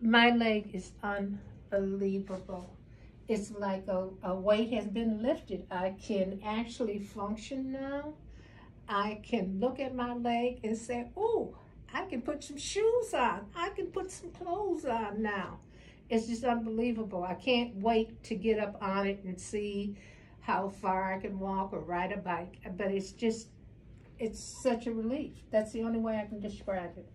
My leg is unbelievable. It's like a, a weight has been lifted. I can actually function now. I can look at my leg and say, oh, I can put some shoes on. I can put some clothes on now. It's just unbelievable. I can't wait to get up on it and see how far I can walk or ride a bike. But it's just, it's such a relief. That's the only way I can describe it.